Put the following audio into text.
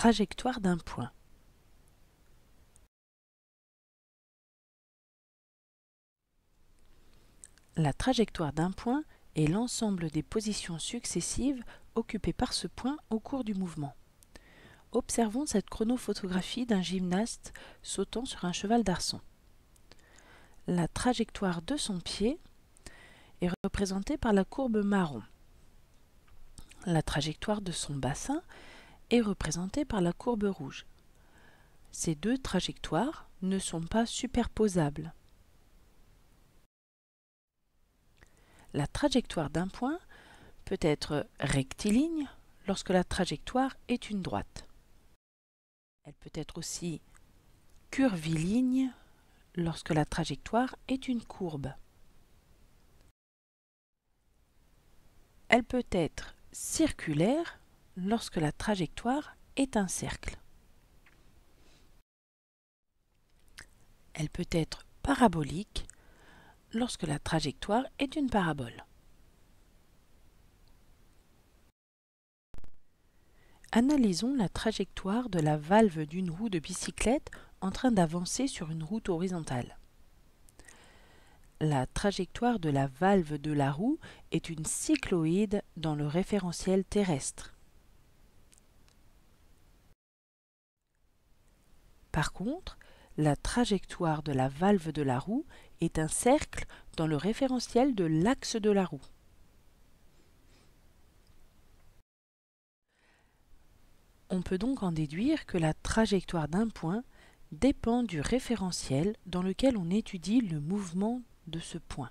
trajectoire d'un point. La trajectoire d'un point est l'ensemble des positions successives occupées par ce point au cours du mouvement. Observons cette chronophotographie d'un gymnaste sautant sur un cheval d'arçon. La trajectoire de son pied est représentée par la courbe marron. La trajectoire de son bassin est représentée par la courbe rouge. Ces deux trajectoires ne sont pas superposables. La trajectoire d'un point peut être rectiligne lorsque la trajectoire est une droite. Elle peut être aussi curviligne lorsque la trajectoire est une courbe. Elle peut être circulaire lorsque la trajectoire est un cercle. Elle peut être parabolique lorsque la trajectoire est une parabole. Analysons la trajectoire de la valve d'une roue de bicyclette en train d'avancer sur une route horizontale. La trajectoire de la valve de la roue est une cycloïde dans le référentiel terrestre. Par contre, la trajectoire de la valve de la roue est un cercle dans le référentiel de l'axe de la roue. On peut donc en déduire que la trajectoire d'un point dépend du référentiel dans lequel on étudie le mouvement de ce point.